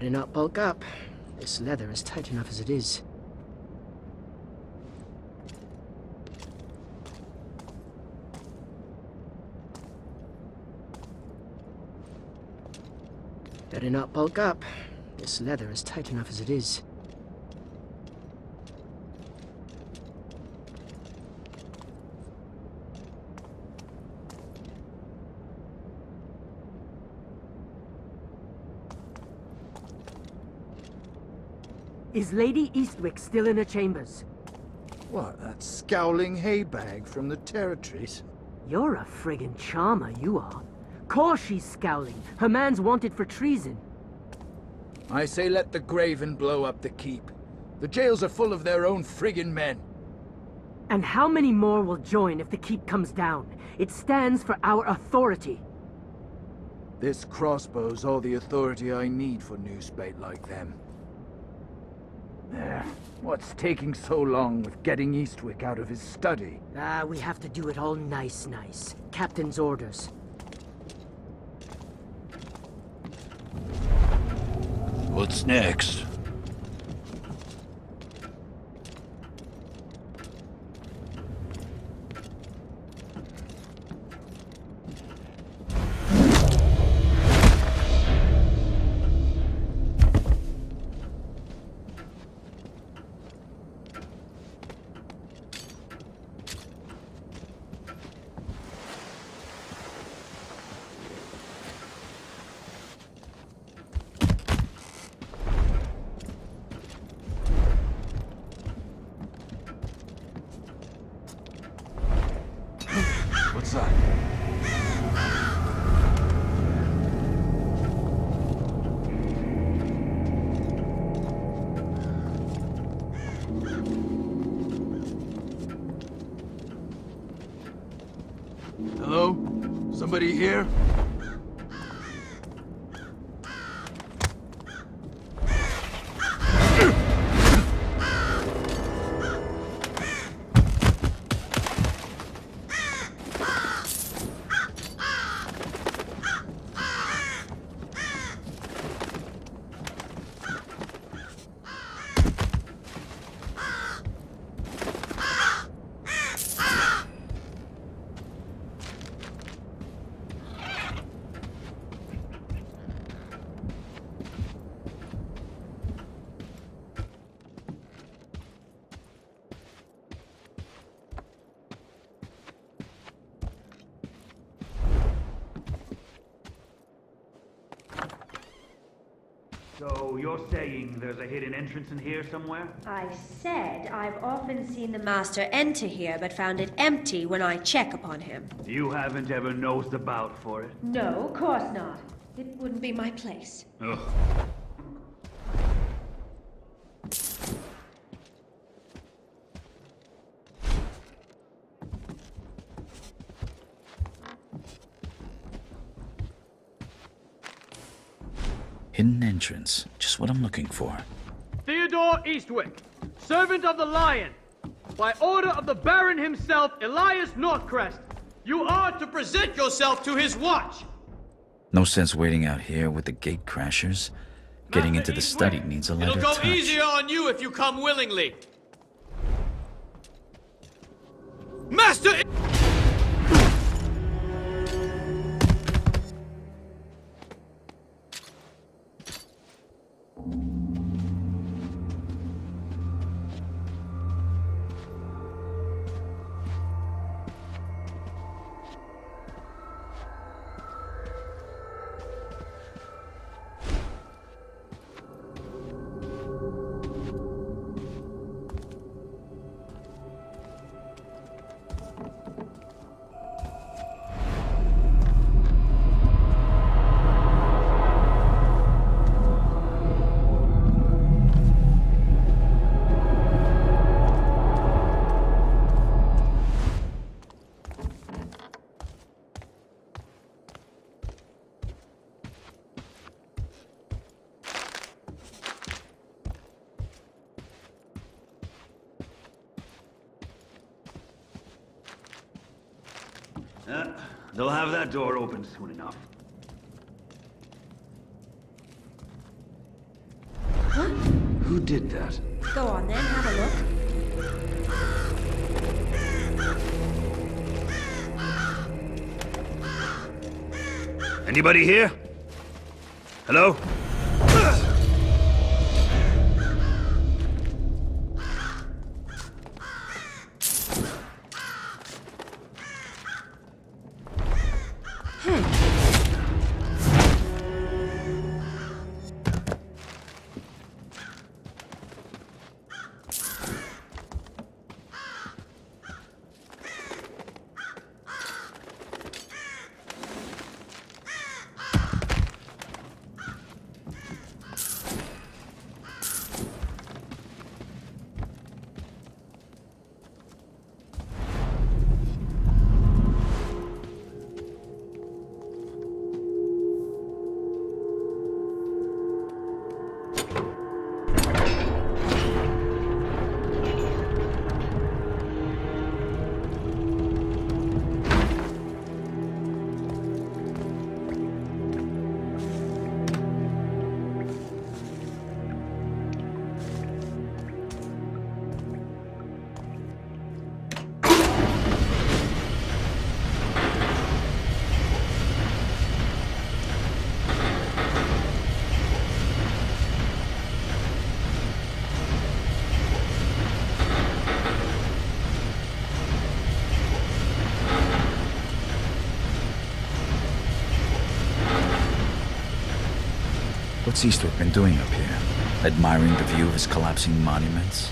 Better not bulk up. This leather is tight enough as it is. Better not bulk up. This leather is tight enough as it is. Is Lady Eastwick still in her chambers? What, that scowling haybag from the territories? You're a friggin' charmer, you are. Course she's scowling. Her man's wanted for treason. I say let the Graven blow up the keep. The jails are full of their own friggin' men. And how many more will join if the keep comes down? It stands for our authority. This crossbow's all the authority I need for new spate like them. There. What's taking so long with getting Eastwick out of his study? Ah, we have to do it all nice, nice. Captain's orders. What's next? Somebody here? So you're saying there's a hidden entrance in here somewhere? I said I've often seen the master enter here, but found it empty when I check upon him. You haven't ever nosed about for it? No, of course not. It wouldn't be my place. Ugh. Entrance. Just what I'm looking for. Theodore Eastwick, servant of the Lion, by order of the Baron himself, Elias Northcrest, you are to present yourself to his watch. No sense waiting out here with the gate crashers. Getting into the study needs a lighter It'll go touch. easier on you if you come willingly. Master! Uh, they'll have that door open soon enough. Who did that? Go on then, have a look. Anybody here? Hello? What's Eastwick been doing up here? Admiring the view of his collapsing monuments?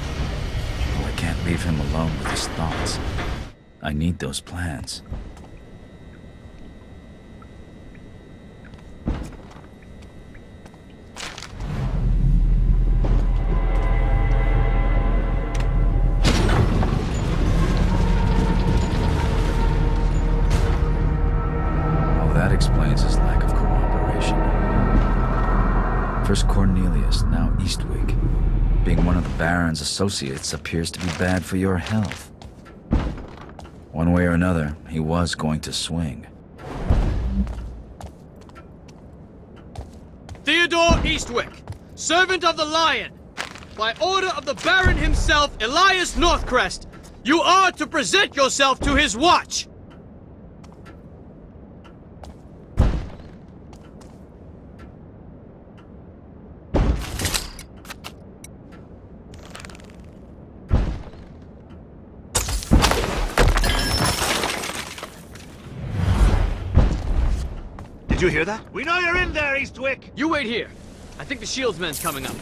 Well, I can't leave him alone with his thoughts. I need those plans. First Cornelius, now Eastwick. Being one of the Baron's associates appears to be bad for your health. One way or another, he was going to swing. Theodore Eastwick, servant of the Lion. By order of the Baron himself, Elias Northcrest, you are to present yourself to his watch. Did you hear that? We know you're in there, Eastwick! You wait here. I think the shieldsman's coming up.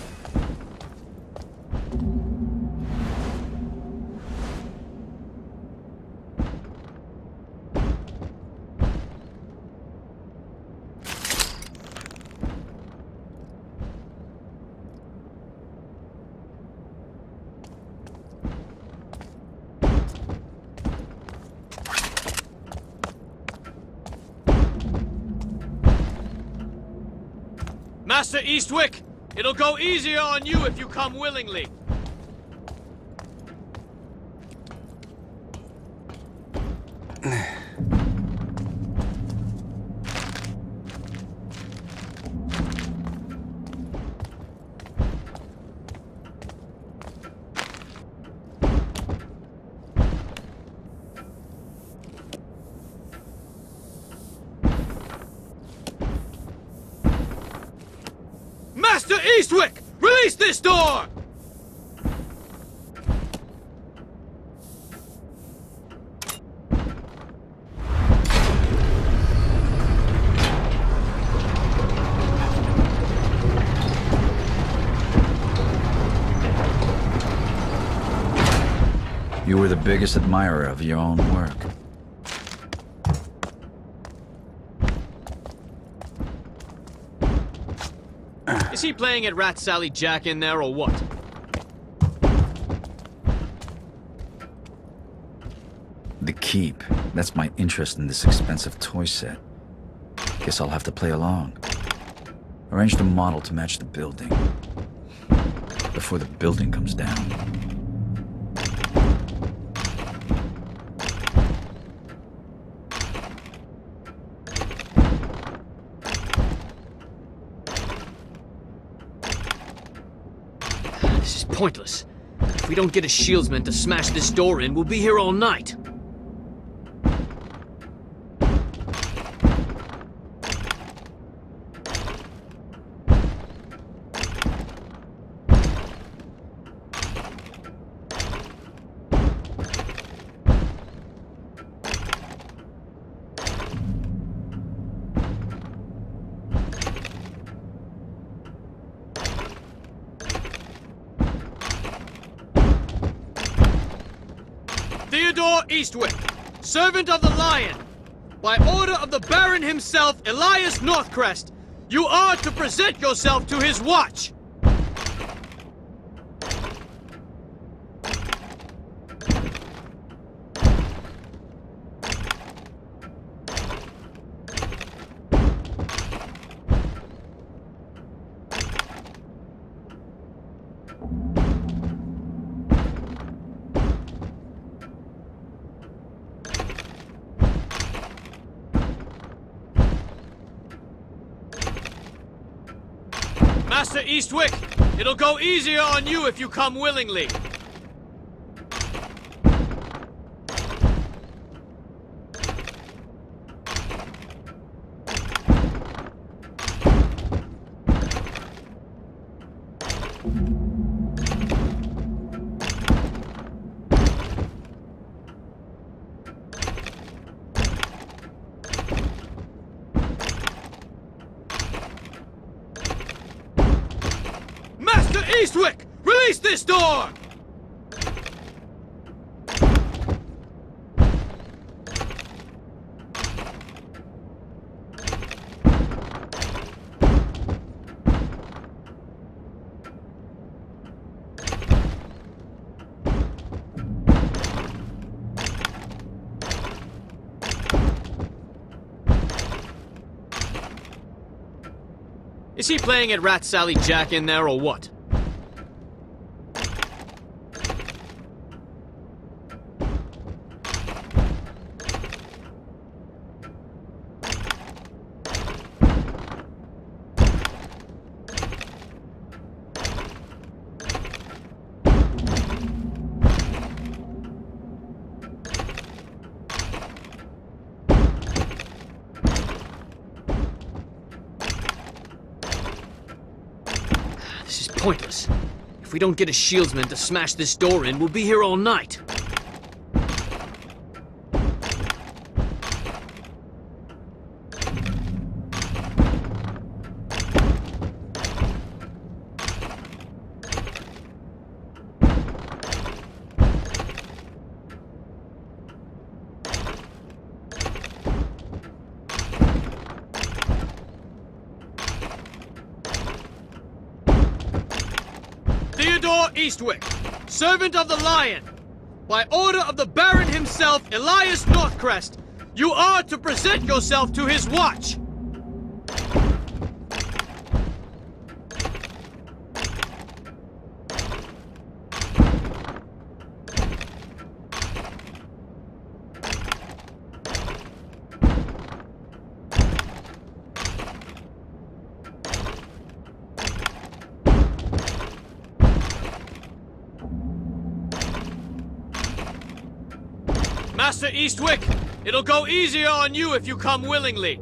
Master Eastwick, it'll go easier on you if you come willingly. Master Eastwick, release this door! You were the biggest admirer of your own work. He playing at Rat Sally Jack in there or what? The keep. That's my interest in this expensive toy set. Guess I'll have to play along. Arrange the model to match the building. Before the building comes down. Pointless. If we don't get a shieldsman to smash this door in, we'll be here all night. Theodore Eastwick, servant of the Lion. By order of the Baron himself, Elias Northcrest, you are to present yourself to his watch. Master Eastwick, it'll go easier on you if you come willingly. Master Eastwick, release this door! Is he playing at Rat Sally Jack in there or what? This is pointless. If we don't get a shieldsman to smash this door in, we'll be here all night. Theodore Eastwick, servant of the Lion. By order of the Baron himself, Elias Northcrest, you are to present yourself to his watch. Master Eastwick, it'll go easier on you if you come willingly.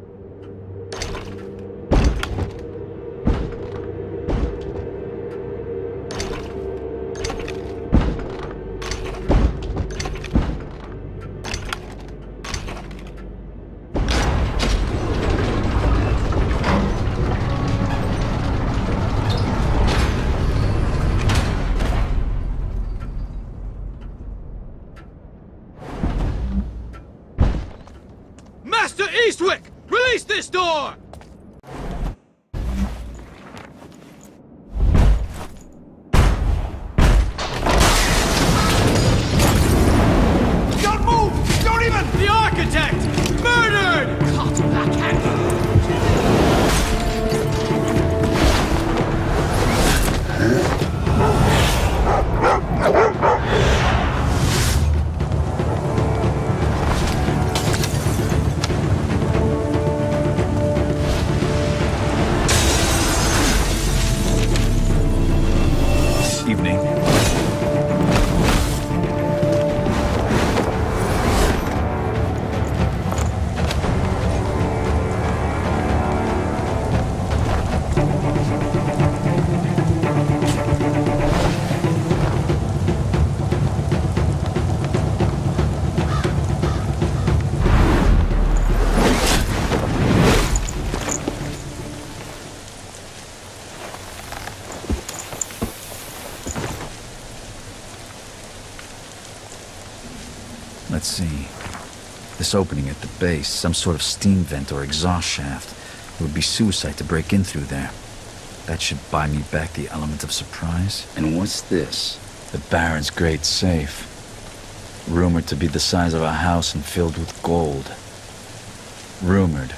This opening at the base, some sort of steam vent or exhaust shaft. It would be suicide to break in through there. That should buy me back the element of surprise. And what's this? The Baron's great safe. Rumored to be the size of a house and filled with gold. Rumored.